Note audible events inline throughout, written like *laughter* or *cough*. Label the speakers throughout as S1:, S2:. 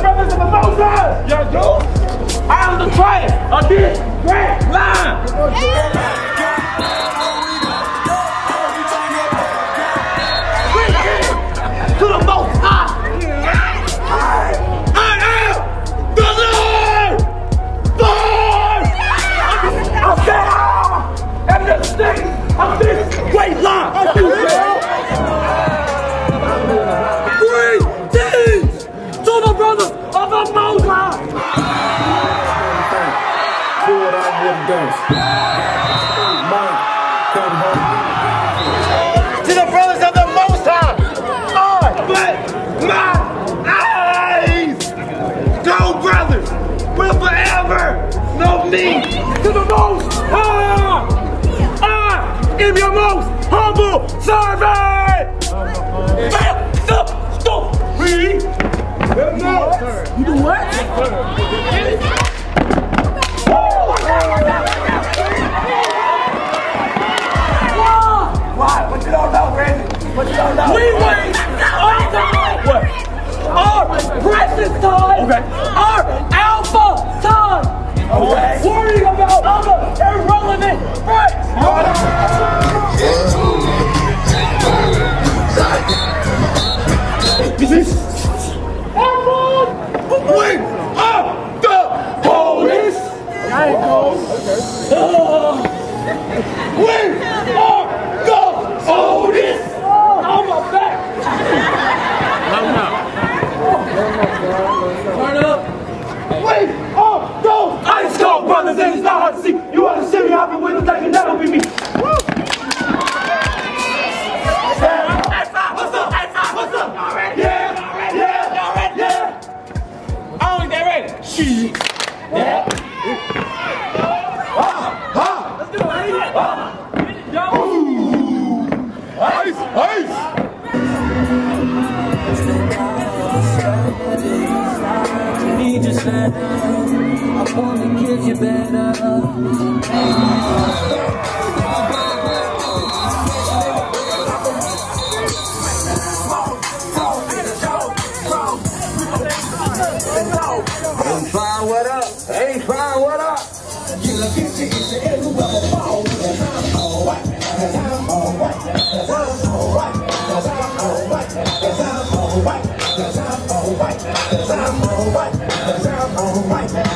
S1: brothers of mimosa! Y'all
S2: do? I
S3: am the train of this grand line!
S1: to the most high! What
S3: it does. Oh. *laughs*
S1: We
S3: are the oldest!
S1: this on my back! Turn up. Up.
S3: We are those
S1: ice cold brothers and it's not hard to see. You are the shimmy hopping with us like it never be me. Yeah.
S4: better. I wanna give you better.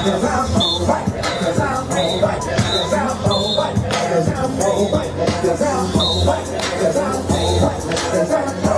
S4: Cause I'm alright, cause I'm alright, cause I'm alright,
S5: cause I'm alright, cause I'm alright, cause I'm alright, cause